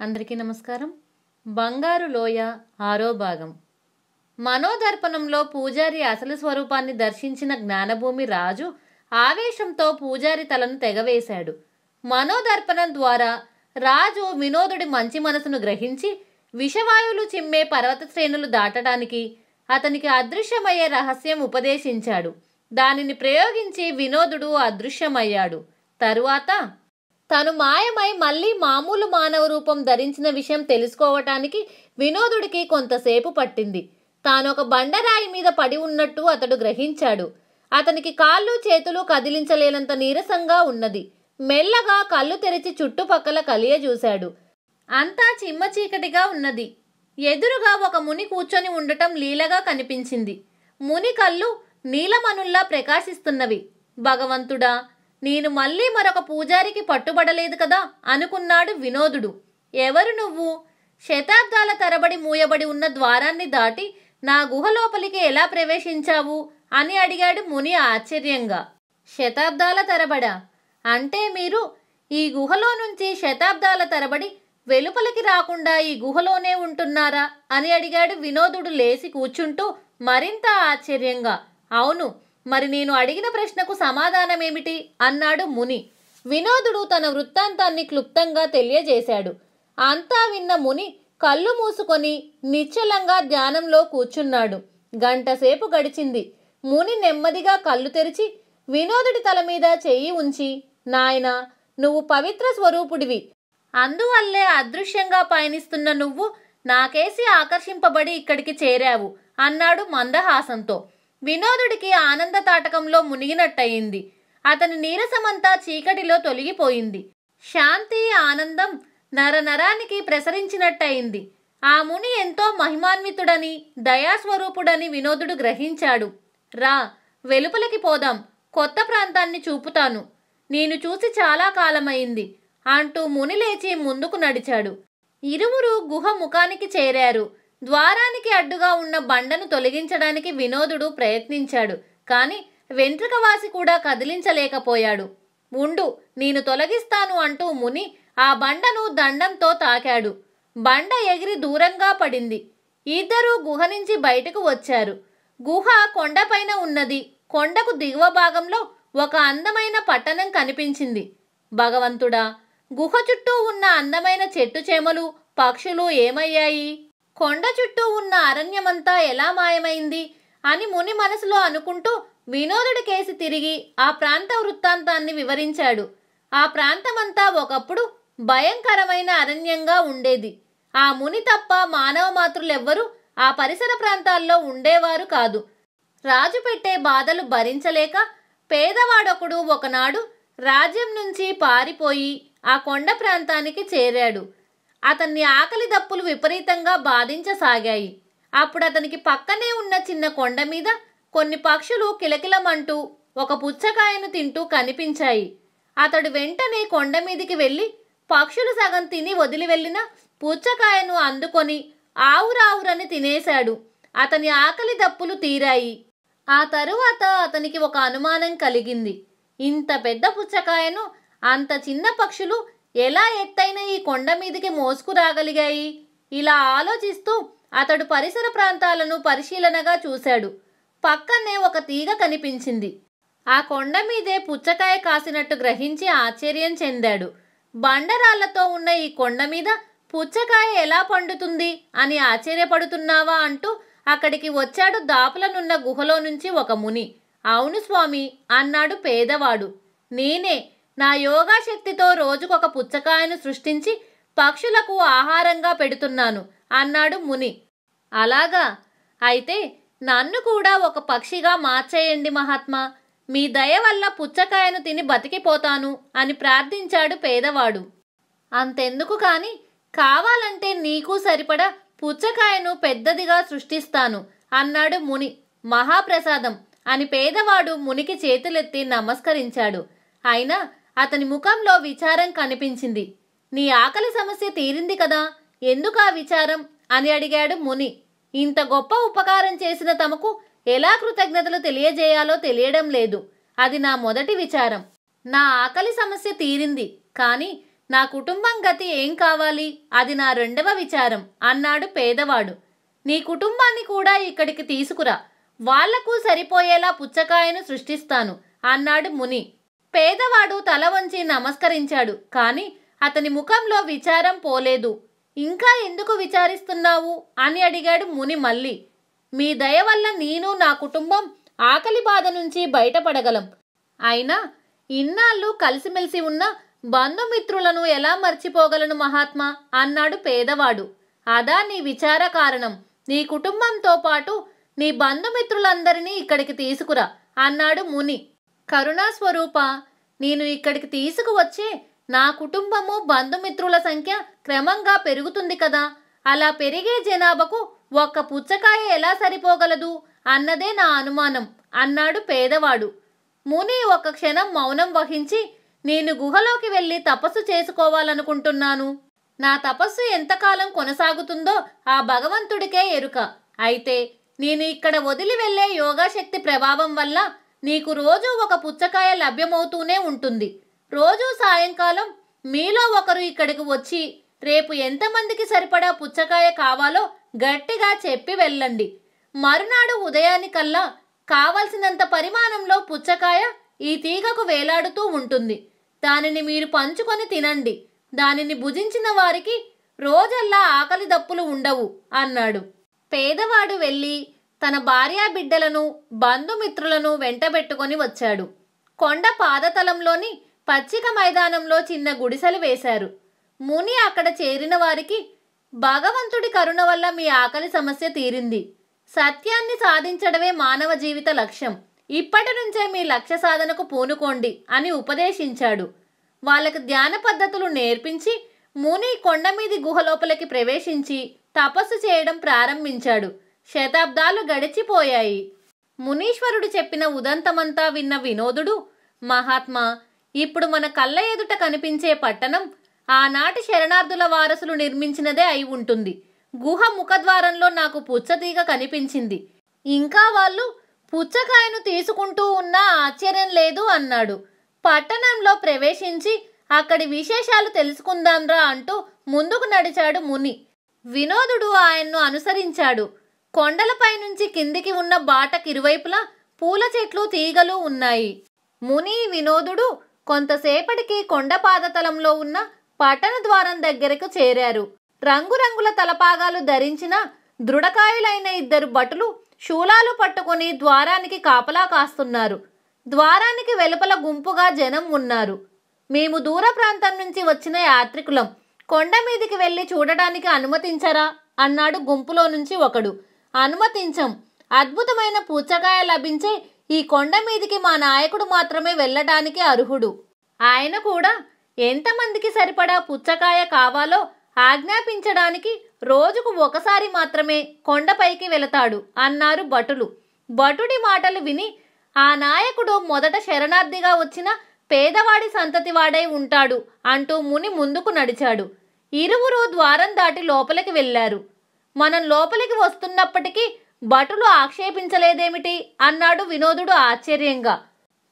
అందరికీ నమస్కారం. బంగారు లోయ ఆరో భాగం. మనోదర్పణంలో పూజారి అసలు స్వరూపాన్ని దర్శించిన జ్ఞానభూమి రాజు ఆవేశంతో పూజారి తలను తెగవేశాడు. మనోదర్పణం ద్వారా రాజు వినోదుడి మంచి మనసును గ్రహించి విషవాయువులు చిమ్మే పర్వత శ్రేణులు దాటడానికి అతనికి అదృశ్యమయ్యే రహస్యం ఉపదేశించాడు. దానిని ప్రయోగించి వినోదుడు అదృశ్యమయ్యాడు. తరువాత తను మాయమై మళ్ళీ మామూలు మానవ రూపం ధరించిన విషయం తెలుసుకోవటానికి వినోదుడికి కొంతసేపు పట్టింది. తానొక బండరాయి మీద పడి ఉన్నట్టు అతడు గ్రహించాడు. అతనికి కాళ్ళు చేతులు కదిలించలేనంత నీరసంగా ఉన్నది. మెల్లగా కళ్ళు తెరిచి చుట్టుపక్కల కలియజూశాడు అంతా చిమ్మ చీకటిగా ఉన్నది. ఎదురుగా ఒక ముని కూర్చొని ఉండటం లీలగా కనిపించింది. ముని కళ్ళు నీలమణుల్లా ప్రకాశిస్తున్నవి. భగవంతుడా నేను మళ్ళీ మరొక పూజారికి పట్టుబడలేదు కదా అనుకున్నాడు వినోదుడు. ఎవరు నువ్వు? శతాబ్దాల తరబడి మూయబడి ఉన్న ద్వారాన్ని దాటి నా గుహ లోపలికి ఎలా ప్రవేశించావు? అని అడిగాడు ముని ఆశ్చర్యంగా. శతాబ్దాల తరబడా? అంటే మీరు ఈ గుహలో నుంచి శతాబ్దాల తరబడి వెలుపలికి రాకుండా ఈ గుహలోనే ఉంటున్నారా? అని అడిగాడు వినోదుడు లేచి కూర్చుంటూ మరింత ఆశ్చర్యంగా. అవును మరి నేను అడిగిన ప్రశ్నకు సమాధానమేమిటి? అన్నాడు ముని. వినోదుడు తన వృత్తాంతాన్ని క్లుప్తంగా తెలియజేశాడు. అంతా విన్న ముని కళ్ళు మూసుకొని నిశ్చలంగా ధ్యానంలో కూర్చున్నాడు. గంటసేపు గడిచింది. ముని నెమ్మదిగా కళ్ళు తెరిచి వినోదుడి తల మీద చెయ్యి ఉంచి నాయనా నువ్వు పవిత్ర స్వరూపుడివి. అందువల్లే అదృశ్యంగా పయనిస్తున్న నువ్వు నాకేసి ఆకర్షింపబడి ఇక్కడికి చేరావు అన్నాడు మందహాసంతో. వినోదుడికి ఆనంద తాటకంలో మునిగినట్టయింది. అతని నీరసమంతా చీకటిలో తొలగిపోయింది. శాంతి ఆనందం నరనరానికి ప్రసరించినట్టయింది. ఆ ముని ఎంతో మహిమాన్వితుడని దయాస్వరూపుడని వినోదుడు గ్రహించాడు. రా వెలుపలికి పోదాం. కొత్త ప్రాంతాన్ని చూపుతాను. నేను చూసి చాలా కాలమైంది అంటూ ముని లేచి ముందుకు నడిచాడు. ఇరువురు గుహ ముఖానికి చేరారు. ద్వారానికి అడ్డుగా ఉన్న బండను తొలగించడానికి వినోదుడు ప్రయత్నించాడు. కాని వెంట్రుకవాసి కూడా కదిలించలేకపోయాడు. ఉండు నేను తొలగిస్తాను అంటూ ముని ఆ బండను దండంతో తాకాడు. బండ ఎగిరి దూరంగా పడింది. ఇద్దరూ గుహ నుంచి బయటకు వచ్చారు. గుహ కొండపైన ఉన్నది. కొండకు దిగువ భాగంలో ఒక అందమైన పట్టణం కనిపించింది. భగవంతుడా గుహ చుట్టూ ఉన్న అందమైన చెట్టు చేమలు పక్షులు ఏమయ్యాయి? కొండ చుట్టూ ఉన్న అరణ్యమంతా ఎలా మాయమైంది అని ముని మనసులో అనుకుంటూ వినోదుడి కేసి తిరిగి ఆ ప్రాంత వృత్తాంతాన్ని వివరించాడు. ఆ ప్రాంతమంతా ఒకప్పుడు భయంకరమైన అరణ్యంగా ఉండేది. ఆ ముని తప్ప మానవ మాతృలెవ్వరూ ఆ పరిసర ప్రాంతాల్లో ఉండేవారు కాదు. రాజు పెట్టే బాధలు భరించలేక పేదవాడొకడు ఒకనాడు రాజ్యం నుంచి పారిపోయి ఆ కొండ ప్రాంతానికి చేరాడు. అతన్ని ఆకలి దప్పులు విపరీతంగా బాధించసాగాయి. అప్పుడు అతనికి పక్కనే ఉన్న చిన్న కొండ మీద కొన్ని పక్షులు కిలకిలమంటూ ఒక పుచ్చకాయను తింటూ కనిపించాయి. అతడు వెంటనే కొండ మీదికి వెళ్ళి పక్షులు సగం తిని వదిలి వెళ్ళిన పుచ్చకాయను అందుకొని ఆవురావురని తినేశాడు. అతని ఆకలి దప్పులు తీరాయి. ఆ తరువాత అతనికి ఒక అనుమానం కలిగింది. ఇంత పెద్ద పుచ్చకాయను అంత చిన్న పక్షులు ఎలా ఎత్తైన ఈ కొండ మీదికి మోసుకురాగలిగాయి? ఇలా ఆలోచిస్తూ అతడు పరిసర ప్రాంతాలను పరిశీలనగా చూశాడు. పక్కనే ఒక తీగ కనిపించింది. ఆ కొండ మీదే పుచ్చకాయ కాసినట్టు గ్రహించి ఆశ్చర్యం చెందాడు. బండరాళ్ళతో ఉన్న ఈ కొండ మీద పుచ్చకాయ ఎలా పండుతుంది అని ఆశ్చర్యపడుతున్నావా అంటూ అక్కడికి వచ్చాడు దాపులనున్న గుహలో నుంచి ఒక ముని. అవును స్వామి అన్నాడు పేదవాడు. నేనే నా యోగా శక్తితో రోజుకొక పుచ్చకాయను సృష్టించి పక్షులకు ఆహారంగా పెడుతున్నాను అన్నాడు ముని. అలాగా? అయితే నన్ను కూడా ఒక పక్షిగా మార్చేయండి మహాత్మా. మీ దయ వల్ల పుచ్చకాయను తిని బతికిపోతాను అని ప్రార్థించాడు పేదవాడు. అంతెందుకు కాని కావాలంటే నీకు సరిపడా పుచ్చకాయను పెద్దదిగా సృష్టిస్తాను అన్నాడు ముని. మహాప్రసాదం అని పేదవాడు మునికి చేతులెత్తి నమస్కరించాడు. అయినా అతని ముఖంలో విచారం కనిపించింది. నీ ఆకలి సమస్య తీరింది కదా ఎందుకు ఆ విచారం? అని అడిగాడు ముని. ఇంత గొప్ప ఉపకారం చేసిన తమకు ఎలా కృతజ్ఞతలు తెలియజేయాలో తెలియడం లేదు. అది నా మొదటి విచారం. నా ఆకలి సమస్య తీరింది కానీ నా కుటుంబం గతి ఏం కావాలి? అది నా రెండవ విచారం అన్నాడు పేదవాడు. నీ కుటుంబాన్ని కూడా ఇక్కడికి తీసుకురా. వాళ్ళకు సరిపోయేలా పుచ్చకాయను సృష్టిస్తాను అన్నాడు ముని. పేదవాడు తల వంచి నమస్కరించాడు కాని అతని ముఖంలో విచారం పోలేదు. ఇంకా ఎందుకు విచారిస్తున్నావు? అని అడిగాడు ముని మళ్ళీ. మీ దయ వల్ల నేను నా కుటుంబం ఆకలి బాధ నుంచి బయటపడగలం. అయినా ఇన్నాళ్ళు కలిసిమెలిసి ఉన్న బంధుమిత్రులను ఎలా మర్చిపోగలను మహాత్మా? అన్నాడు పేదవాడు. అదా నీ విచార కారణం. నీ కుటుంబంతో పాటు నీ బంధుమిత్రులందరినీ ఇక్కడికి తీసుకురా అన్నాడు ముని. కరుణా స్వరూప నేను ఇక్కడికి తీసుకువచ్చే నా కుటుంబము బంధుమిత్రుల సంఖ్య క్రమంగా పెరుగుతుంది కదా. అలా పెరిగే జనాభాకు ఒక్క పుచ్చకాయ ఎలా సరిపోగలదు అన్నదే నా అనుమానం అన్నాడు పేదవాడు. ముని ఒక క్షణం మౌనం వహించి నేను గుహలోకి వెళ్ళి తపస్సు చేసుకోవాలనుకుంటున్నాను. నా తపస్సు ఎంతకాలం కొనసాగుతుందో ఆ భగవంతుడికే ఎరుక. అయితే నేను ఇక్కడ వదిలి వెళ్ళే యోగాశక్తి ప్రభావం వల్ల నీకు రోజు ఒక పుచ్చకాయ లభ్యమవుతూనే ఉంటుంది. రోజు సాయంకాలం మీలో ఒకరు ఇక్కడికి వచ్చి రేపు ఎంతమందికి సరిపడా పుచ్చకాయ కావాలో గట్టిగా చెప్పి వెళ్ళండి. మరునాడు ఉదయానికల్లా కావలసినంత పరిమాణంలో పుచ్చకాయ ఈ తీగకు వేలాడుతూ ఉంటుంది. దానిని మీరు పంచుకొని తినండి. దానిని భుజించిన వారికి రోజల్లా ఆకలి దప్పులు ఉండవు అన్నాడు. పేదవాడు వెళ్ళి తన భార్యా బిడ్డలను బంధుమిత్రులను వెంటబెట్టుకొని వచ్చాడు. కొండ పాదతలంలోని పచ్చిక మైదానంలో చిన్న గుడిసెలు వేశారు. ముని అక్కడ చేరిన వారికి భగవంతుడి కరుణ వల్ల మీ ఆకలి సమస్య తీరింది. సత్యాన్ని సాధించడమే మానవ జీవిత లక్ష్యం. ఇప్పటి నుంచే మీ లక్ష్య సాధనకు పూనుకోండి అని ఉపదేశించాడు. వాళ్ళకి ధ్యాన పద్ధతులు నేర్పించి ముని కొండ మీది ప్రవేశించి తపస్సు చేయడం ప్రారంభించాడు. శతాబ్దాలు గడిచిపోయాయి. మునీశ్వరుడు చెప్పిన ఉదంతమంతా విన్న వినోదుడు మహాత్మా ఇప్పుడు మన కళ్ళ ఎదుట కనిపించే పట్టణం ఆనాటి శరణార్థుల వారసులు నిర్మించినదే అయి ఉంటుంది. గుహ ముఖద్వారంలో నాకు పుచ్చతీగ కనిపించింది. ఇంకా వాళ్ళు పుచ్చకాయను తీసుకుంటూ ఉన్నా ఆశ్చర్యం లేదు అన్నాడు. పట్టణంలో ప్రవేశించి అక్కడి విశేషాలు తెలుసుకుందాంరా అంటూ ముందుకు నడిచాడు ముని. వినోదుడు ఆయన్ను అనుసరించాడు. కొండలపై నుంచి కిందికి ఉన్న బాటకి ఇరువైపులా పూల చెట్లు తీగలు ఉన్నాయి. ముని వినోదుడు కొంతసేపటికి కొండ పాదతలంలో ఉన్న పట్టణ ద్వారం దగ్గరకు చేరారు. రంగురంగుల తలపాగాలు ధరించిన దృఢకాయులైన ఇద్దరు భటులు శూలాలు పట్టుకొని ద్వారానికి కాపలా కాస్తున్నారు. ద్వారానికి వెలుపల గుంపుగా జనం ఉన్నారు. మేము దూర ప్రాంతం నుంచి వచ్చిన యాత్రికులం కొండ మీదికి వెళ్ళి చూడటానికి అనుమతించరా? అన్నాడు గుంపులో నుంచి ఒకడు. అనుమతించం. అద్భుతమైన పుచ్చకాయ లభించే ఈ కొండ మీదికి మా నాయకుడు మాత్రమే వెళ్ళటానికి అర్హుడు. ఆయన కూడా ఎంతమందికి సరిపడా పుచ్చకాయ కావాలో ఆజ్ఞాపించడానికి రోజుకు ఒకసారి మాత్రమే కొండపైకి వెళతాడు అన్నారు భటులు. భటుడి మాటలు విని ఆ నాయకుడు మొదట శరణార్థిగా వచ్చిన పేదవాడి సంతతివాడై ఉంటాడు అంటూ ముని ముందుకు నడిచాడు. ఇరువురు ద్వారం దాటి లోపలికి వెళ్ళారు. మనం లోపలికి వస్తున్నప్పటికీ భటులు ఆక్షేపించలేదేమిటి అన్నాడు వినోదుడు ఆశ్చర్యంగా.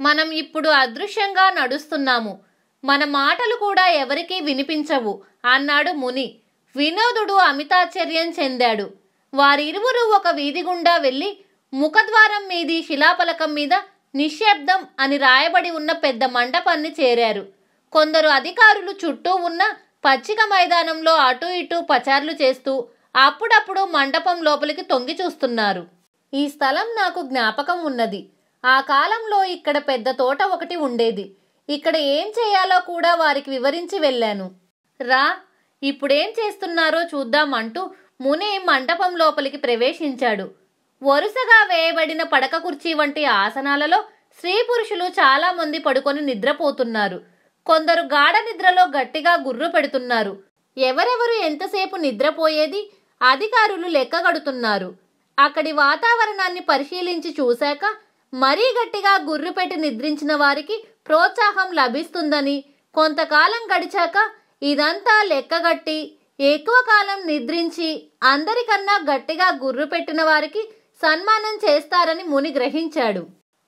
మనం ఇప్పుడు అదృశ్యంగా నడుస్తున్నాము. మన మాటలు కూడా ఎవరికీ వినిపించవు అన్నాడు ముని. వినోదుడు అమితాశ్చర్యం చెందాడు. వారిరువురు ఒక వీధి గుండా వెళ్ళి ముఖద్వారం మీది శిలాపలకం మీద నిశ్శబ్దం అని రాయబడి ఉన్న పెద్ద మండపాన్ని చేరారు. కొందరు అధికారులు చుట్టూ ఉన్న పచ్చిక మైదానంలో అటూ ఇటూ పచార్లు చేస్తూ అప్పుడప్పుడు మండపం లోపలికి తొంగి చూస్తున్నారు. ఈ స్థలం నాకు జ్ఞాపకం ఉన్నది. ఆ కాలంలో ఇక్కడ పెద్ద తోట ఒకటి ఉండేది. ఇక్కడ ఏం చేయాలో కూడా వారికి వివరించి వెళ్ళాను. రా ఇప్పుడేం చేస్తున్నారో చూద్దామంటూ ముని మండపం లోపలికి ప్రవేశించాడు. వరుసగా వేయబడిన పడక కుర్చీ వంటి ఆసనాలలో స్త్రీ పురుషులు చాలా మంది పడుకొని నిద్రపోతున్నారు. కొందరు గాఢ నిద్రలో గట్టిగా గుర్రు పెడుతున్నారు. ఎవరెవరు ఎంతసేపు నిద్రపోయేది? అధికారులు లెక్కగడుతున్నారు. అక్కడి వాతావరణాన్ని పరిశీలించి చూశాక మరీ గట్టిగా గుర్రు పెట్టి నిద్రించిన వారికి ప్రోత్సాహం లభిస్తుందని కొంతకాలం గడిచాక ఇదంతా లెక్కగట్టి ఎక్కువ కాలం నిద్రించి అందరికన్నా గట్టిగా గుర్రు పెట్టిన వారికి సన్మానం చేస్తారని ముని గ్రహించాడు.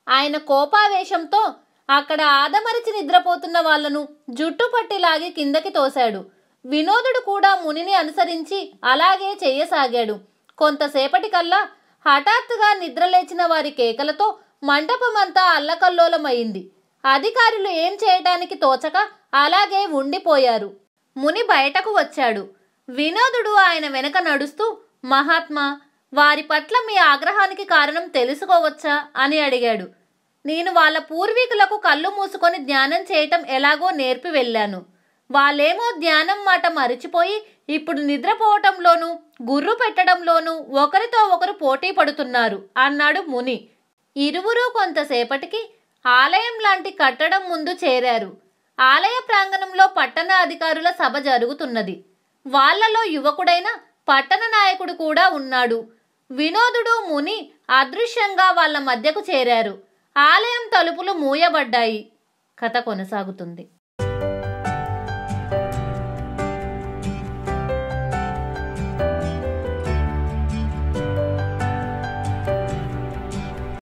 ఆయన కోపావేశంతో అక్కడ ఆదమరిచి నిద్రపోతున్న వాళ్ళను జుట్టు పట్టి లాగి కిందకి తోశాడు. వినోదుడు కూడా మునిని అనుసరించి అలాగే చేయసాగాడు. కొంతసేపటికల్లా హఠాత్తుగా నిద్రలేచిన వారి కేకలతో మంటపమంతా అల్లకల్లోలమైంది అధికారులు ఏం చేయటానికి తోచక అలాగే ఉండిపోయారు. ముని బయటకు వచ్చాడు. వినోదుడు ఆయన వెనక నడుస్తూ మహాత్మా వారి పట్ల మీ ఆగ్రహానికి కారణం తెలుసుకోవచ్చా? అని అడిగాడు. నేను వాళ్ళ పూర్వీకులకు కళ్ళు మూసుకొని ధ్యానం చేయటం ఎలాగో నేర్పి వెళ్ళాను. వాళ్ళేమో ధ్యానం మాట మరిచిపోయి ఇప్పుడు నిద్రపోవటంలోనూ గుర్రు పెట్టడంలోనూ ఒకరితో ఒకరు పోటీ పడుతున్నారు అన్నాడు ముని. ఇరువురూ కొంతసేపటికి ఆలయం లాంటి కట్టడం ముందు చేరారు. ఆలయ ప్రాంగణంలో పట్టణ అధికారుల సభ జరుగుతున్నది. వాళ్ళలో యువకుడైన పట్టణ నాయకుడు కూడా ఉన్నాడు. వినోదుడు ముని అదృశ్యంగా వాళ్ళ మధ్యకు చేరారు. ఆలయం తలుపులు మూయబడ్డాయి. కథ కొనసాగుతుంది.